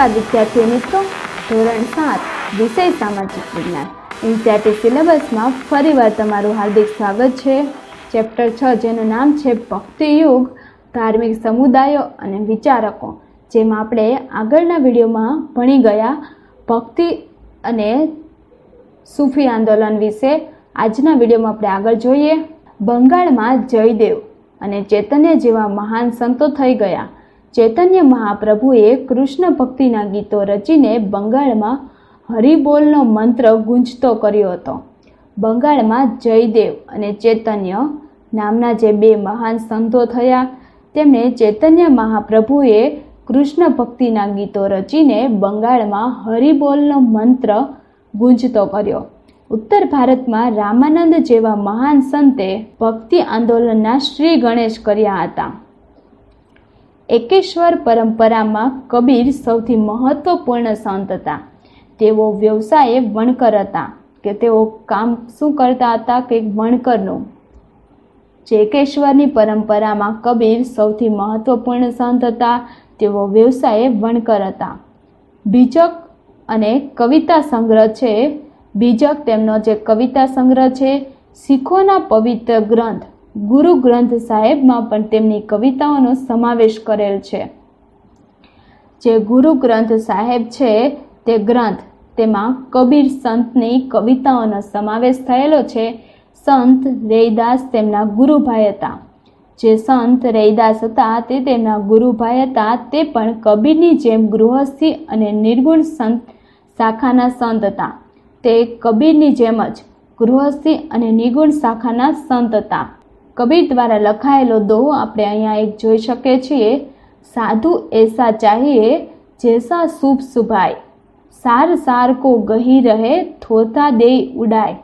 નમસ્કાર વિદ્યાર્થી મિત્રો ધોરણ સાત વિષય સામાજિક વિજ્ઞાન એનસીઆરટી સિલેબસમાં ફરીવાર તમારું હાર્દિક સ્વાગત છે. ચેપ્ટર છ, જેનું નામ છે ભક્તિયુગ, ધાર્મિક સમુદાયો અને વિચારકો, જેમાં આપણે આગળના વિડીયોમાં ભણી ગયા ભક્તિ અને સૂફી આંદોલન વિશે. આજના વિડીયોમાં આપણે આગળ જોઈએ. બંગાળમાં જયદેવ અને ચૈતન્ય જેવા મહાન સંતો થઈ ગયા. ચૈતન્ય મહાપ્રભુએ કૃષ્ણ ભક્તિના ગીતો રચીને બંગાળમાં હરિબોલનો મંત્ર ગુંજતો કર્યો હતો. બંગાળમાં જયદેવ અને ચૈતન્ય નામના જે બે મહાન સંતો થયા, તેમણે ચૈતન્ય મહાપ્રભુએ કૃષ્ણ ભક્તિના ગીતો રચીને બંગાળમાં હરિબોલનો મંત્ર ગુંજતો કર્યો. ઉત્તર ભારતમાં રામાનંદ જેવા મહાન સંતે ભક્તિ આંદોલનના શ્રી ગણેશ કર્યા હતા. એકેશ્વર પરંપરામાં કબીર સૌથી મહત્વપૂર્ણ સંત હતા. તેઓ વ્યવસાયે વણકર હતા કે તેઓ કામ શું કરતા હતા કે વણકરનું. જેકેશ્વરની પરંપરામાં કબીર સૌથી મહત્વપૂર્ણ સંત હતા, તેઓ વ્યવસાયે વણકર હતા. બીજક અને કવિતા સંગ્રહ છે. બીજક તેમનો જે કવિતા સંગ્રહ છે, શીખોના પવિત્ર ગ્રંથ ગુરુ ગ્રંથ સાહેબમાં પણ તેમની કવિતાઓનો સમાવેશ કરેલ છે. જે ગુરુ ગ્રંથ સાહેબ છે તે ગ્રંથ, તેમાં કબીર સંતની કવિતાઓનો સમાવેશ થયેલો છે. સંત રૈદાસ તેમના ગુરુભાઈ હતા. જે સંત રૈદાસ હતા તે તેમના ગુરુભાઈ હતા. તે પણ કબીરની જેમ ગૃહસ્થી અને નિર્ગુણ સંત શાખાના સંત હતા. તે કબીરની જેમ જ ગૃહસ્થી અને નિર્ગુણ શાખાના સંત હતા. કબીર દ્વારા લખાયેલો દોહો આપણે અહીંયા એક જોઈ શકીએ છીએ. સાધુ એસા ચાહીએ, જેસા શુભ શુભાય સાર સાર કો ગહી રહે થોતા દે ઉડાય.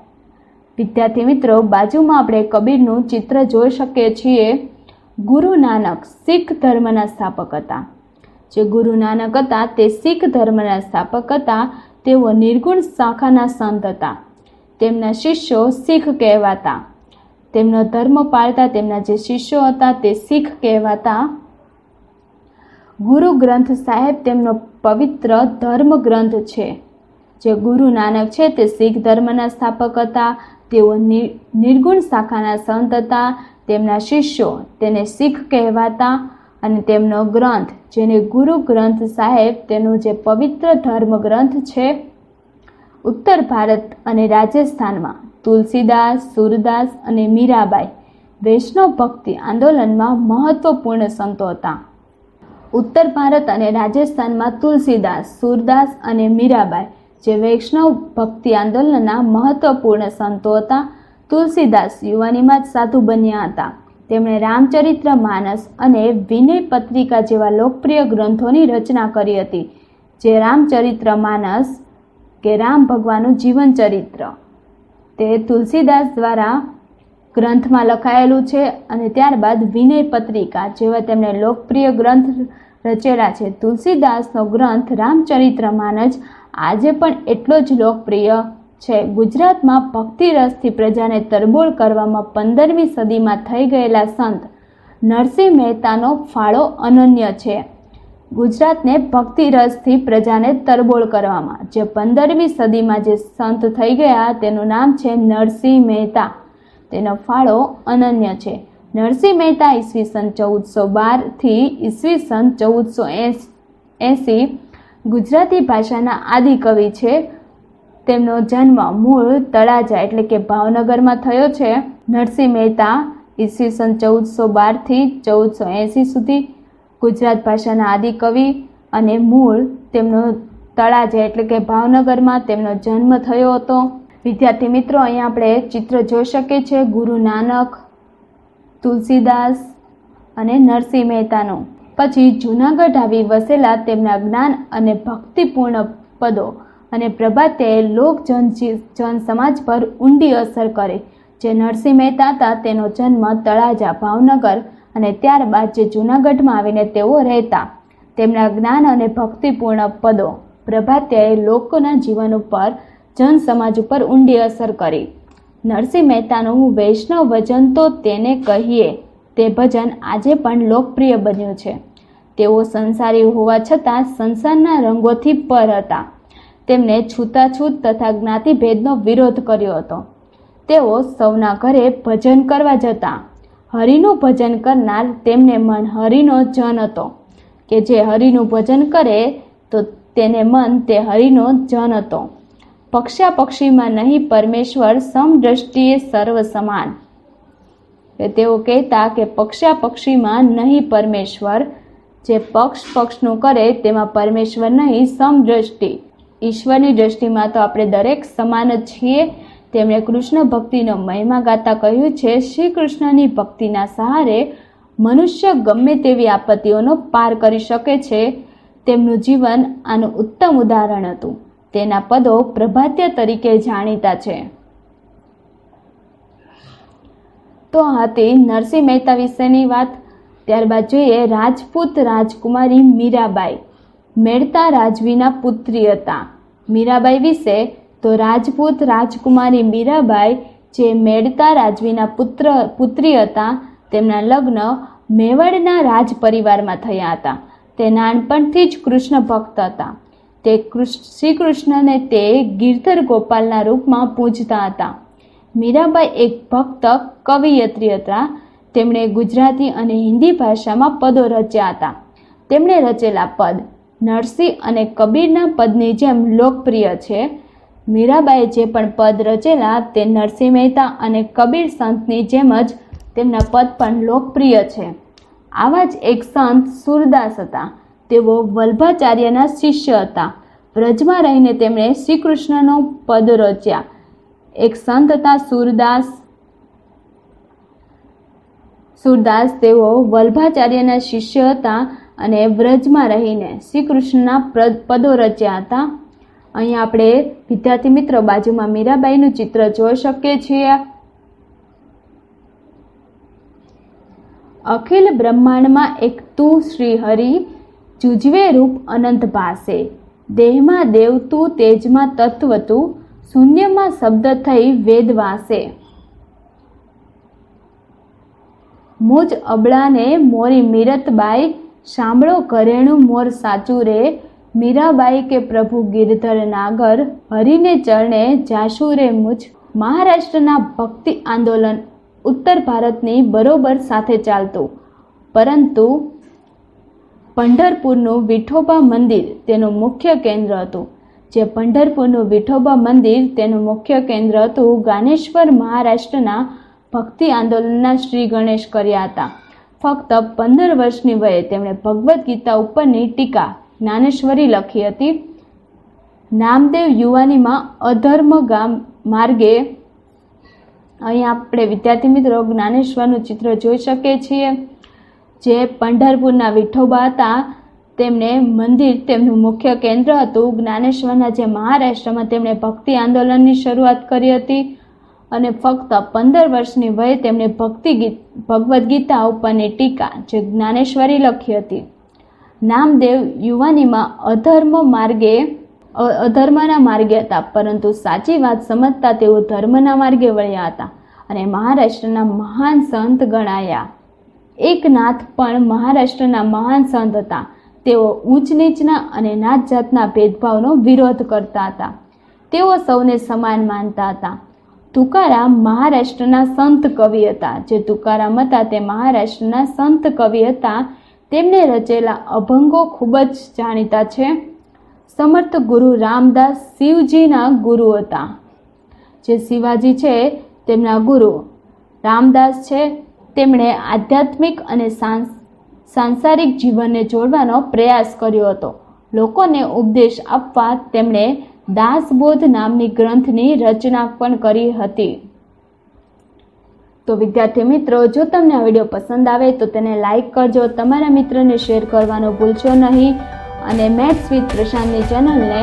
વિદ્યાર્થી મિત્રો, બાજુમાં આપણે કબીરનું ચિત્ર જોઈ શકીએ છીએ. ગુરુ નાનક શીખ ધર્મના સ્થાપક હતા. જે ગુરુ નાનક હતા, તે શીખ ધર્મના સ્થાપક હતા. તેઓ નિર્ગુણ શાખાના સંત હતા. તેમના શિષ્યો શીખ કહેવાતા. તેમનો ધર્મ પાળતા તેમના જે શિષ્યો હતા તે શીખ કહેવાતા. ગુરુ ગ્રંથ સાહેબ તેમનો પવિત્ર ધર્મ ગ્રંથ છે. જે ગુરુ નાનક છે તે શીખ ધર્મના સ્થાપક હતા. તેઓ નિર્ગુણ શાખાના સંત હતા. તેમના શિષ્યો તેને શીખ કહેવાતા અને તેમનો ગ્રંથ, જેને ગુરુ ગ્રંથ સાહેબ તેનો જે પવિત્ર ધર્મ ગ્રંથ છે, ઉત્તર ભારત અને રાજસ્થાનમાં તુલસીદાસ, સુરદાસ અને મીરાબાઈ વૈષ્ણવ ભક્તિ આંદોલનમાં મહત્વપૂર્ણ સંતો હતા. ઉત્તર ભારત અને રાજસ્થાનમાં તુલસીદાસ, સુરદાસ અને મીરાબાઈ જે વૈષ્ણવ ભક્તિ આંદોલનના મહત્વપૂર્ણ સંતો હતા, તુલસીદાસ યુવાનીમાં જ સાધુ બન્યા હતા. તેમણે રામચરિત્ર માનસ અને વિનય પત્રિકા જેવા લોકપ્રિય ગ્રંથોની રચના કરી હતી, જે રામચરિત્ર માનસ કે રામ ભગવાનનું જીવન ચરિત્ર. તે તુલસીદાસ દ્વારા ગ્રંથમાં લખાયેલું છે અને ત્યારબાદ વિનય પત્રિકા જેવા તેમણે લોકપ્રિય ગ્રંથ રચેલા છે. તુલસીદાસનો ગ્રંથ રામચરિત્ર માનસ આજે પણ એટલો જ લોકપ્રિય છે. ગુજરાતમાં ભક્તિ રસથી પ્રજાને તરબોળ કરવામાં પંદરમી સદીમાં થઈ ગયેલા સંત નરસિંહ મહેતાનો ફાળો અનન્ય છે. ગુજરાતને ભક્તિ રસથી પ્રજાને તરબોળ કરવામાં. જે પંદરમી સદીમાં જે સંત થઈ ગયા, તેનું નામ છે નરસિંહ મહેતા. તેનો ફાળો અનન્ય છે. નરસિંહ મહેતા ઈસવીસન ચૌદસો બારથી ઈસવીસન ચૌદસો એંસી ગુજરાતી ભાષાના આદિકવિ છે. તેમનો જન્મ મૂળ તળાજા એટલે કે ભાવનગરમાં થયો છે. નરસિંહ મહેતા ઈસવીસન ચૌદસો બારથી ચૌદસો એંસી સુધી ગુજરાત ભાષાના આદિકવિ અને મૂળ તેમનો તળાજા એટલે કે ભાવનગરમાં તેમનો જન્મ થયો હતો. વિદ્યાર્થી મિત્રો, અહીંયા આપણે ચિત્ર જોઈ શકીએ છીએ ગુરુ નાનક, તુલસીદાસ અને નરસિંહ મહેતાનો. પછી જૂનાગઢ આવી વસેલા તેમના જ્ઞાન અને ભક્તિપૂર્ણ પદો અને પ્રભાતે લોક જન જન સમાજ પર ઊંડી અસર કરી. જે નરસિંહ મહેતા હતા, તેનો જન્મ તળાજા ભાવનગર અને ત્યારબાદ જે જૂનાગઢમાં આવીને તેઓ રહેતા, તેમના જ્ઞાન અને ભક્તિપૂર્ણ પદો પ્રભાત્યાએ લોકોના જીવન ઉપર જન સમાજ ઉપર ઊંડી અસર કરી. નરસિંહ મહેતાનું વૈષ્ણવ ભજન તો તેને કહીએ, તે ભજન આજે પણ લોકપ્રિય બન્યું છે. તેઓ સંસારી હોવા છતાં સંસારના રંગોથી પર હતા. તેમણે છૂતાછૂત તથા જ્ઞાતિભેદનો વિરોધ કર્યો હતો. તેઓ સૌના ઘરે ભજન કરવા જતા. હરિનું ભજન કરનાર તેમને મન હરિનો જન હતો. કે જે હરિનું ભજન કરે, તો તેને મન તે હરિનો જન હતો. પક્ષા પક્ષીમાં નહીં, પરમેશ્વર સમદ્રષ્ટિએ સર્વ સમાન તેઓ કહેતા કે પક્ષા પક્ષીમાં નહીં, પરમેશ્વર. જે પક્ષ પક્ષનું કરે, તેમાં પરમેશ્વર નહીં, સમદ્રષ્ટિ. ઈશ્વરની દ્રષ્ટિમાં તો આપણે દરેક સમાન જ છીએ. તેમણે કૃષ્ણ ભક્તિનો મહિમા ગાતા કહ્યું છે, શ્રી કૃષ્ણની ભક્તિના સહારે મનુષ્ય ગમે તેવી આપત્તિઓનો પાર કરી શકે છે. તેમનું જીવન આનું ઉત્તમ ઉદાહરણ હતું. તેના પદો પ્રભાત્ય તરીકે જાણીતા છે. તો હતી નરસિંહ મહેતા વિશેની વાત. ત્યારબાદ જોઈએ રાજપૂત રાજકુમારી મીરાબાઈ. મેળતા રાજવીના પુત્રી હતા. મીરાબાઈ વિશે તો રાજપૂત રાજકુમારી મીરાબાઈ જે મેડતા રાજવીના પુત્ર, પુત્રી હતા, તેમના લગ્ન મેવાડના રાજ પરિવારમાં થયા હતા. તે નાનપણથી જ કૃષ્ણ ભક્ત હતા. તે શ્રી કૃષ્ણને તે ગિરધર ગોપાલના રૂપમાં પૂજતા હતા. મીરાબાઈ એક ભક્ત, કવિયત્રી હતા. તેમણે ગુજરાતી અને હિન્દી ભાષામાં પદો રચ્યા હતા. તેમણે રચેલા પદ નરસિંહ અને કબીરના પદની જેમ લોકપ્રિય છે. મીરાબાઈએ જે પણ પદ રચેલા તે નરસિંહ મહેતા અને કબીર સંતની જેમ જ તેમના પદ પણ લોકપ્રિય છે. આવા જ એક સંત સુરદાસ હતા. તેઓ વલ્ભાચાર્યના શિષ્ય હતા. વ્રજમાં રહીને તેમણે શ્રી કૃષ્ણનો પદ રચ્યા. એક સંત હતા સુરદાસ. સુરદાસ તેઓ વલ્ભાચાર્યના શિષ્ય હતા અને વ્રજમાં રહીને શ્રી કૃષ્ણના પદો રચ્યા હતા. અહીંયા આપણે વિદ્યાર્થી મિત્રો બાજુમાં મીરાબાઈનું ચિત્ર જોઈ શકીએ છીએ. અખિલ બ્રહ્માંડમાં એક તું શ્રી હરિ જુજવે રૂપ અનંત ભાસે. દેહમાં દેવ તું તેજમાં તત્વ તું, શૂન્યમાં શબ્દ થઈ વેદ વાસે. મુજ અબળાને મોરી મીરતબાઈ, સાંભળો ઘરેણું મોર સાચું રે મીરાબાઈ કે પ્રભુ ગિરધર નાગર હરિને ચરણે જાશુ રે મુજ મહારાષ્ટ્રના ભક્તિ આંદોલન ઉત્તર ભારતની બરોબર સાથે ચાલતું. પરંતુ પંઢરપુરનું વિઠોબા મંદિર તેનું મુખ્ય કેન્દ્ર હતું. જે પંઢરપુરનું વિઠોબા મંદિર તેનું મુખ્ય કેન્દ્ર હતું ગાનેશ્વર મહારાષ્ટ્રના ભક્તિ આંદોલનના શ્રી ગણેશ કર્યા હતા. ફક્ત પંદર વર્ષની વયે તેમણે ભગવદ્ ગીતા ઉપરની ટીકા જ્ઞાનેશ્વરી લખી હતી, નામદેવ યુવાનીમાં અધર્મ ગામ માર્ગે અહીં આપણે વિદ્યાર્થી મિત્રો જ્ઞાનેશ્વરનું ચિત્ર જોઈ શકીએ છીએ. જે પંઢરપુરના વિઠોબા હતા તેમણે મંદિર, તેમનું મુખ્ય કેન્દ્ર હતું. જ્ઞાનેશ્વરના જે મહારાષ્ટ્રમાં તેમણે ભક્તિ આંદોલનની શરૂઆત કરી હતી અને ફક્ત પંદર વર્ષની વયે તેમણે ભક્તિ ગીત, ભગવદ્ ગીતા ઉપરની ટીકા જે જ્ઞાનેશ્વરી લખી હતી. નામદેવ યુવાનીમાં અધર્મ માર્ગે અધર્મના માર્ગે હતા, પરંતુ સાચી વાત સમજતા તેઓ ધર્મના માર્ગે વળ્યા હતા અને મહારાષ્ટ્રના મહાન સંત ગણાયા. એકનાથ પણ મહારાષ્ટ્રના મહાન સંત હતા. તેઓ ઊંચ નીચના અને નાત જાતના ભેદભાવનો વિરોધ કરતા હતા. તેઓ સૌને સમાન માનતા હતા. તુકારામ મહારાષ્ટ્રના સંત કવિ હતા. જે તુકારામ હતા તે મહારાષ્ટ્રના સંત કવિ હતા. તેમને રચેલા અભંગો ખૂબ જ જાણીતા છે. સમર્થ ગુરુ રામદાસ શિવજીના ગુરુ હતા. જે શિવાજી છે, તેમના ગુરુ. રામદાસ છે, તેમણે આધ્યાત્મિક અને સાંસારિક જીવનને જોડવાનો પ્રયાસ કર્યો હતો. લોકોને ઉપદેશ આપવા તેમણે દાસબોધ નામની ગ્રંથની રચના પણ કરી હતી. તો વિદ્યાર્થી મિત્રો, જો તમને આ વીડિયો પસંદ આવે તો તેને લાઇક કરજો, તમારા મિત્રને શેર કરવાનું ભૂલશો નહીં અને મેથ્સ વિથ પ્રશાંતની ચેનલને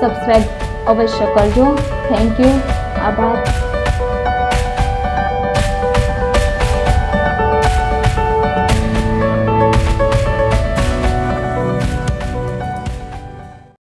સબસ્ક્રાઈબ અવશ્ય કરજો. Thank you. આભાર.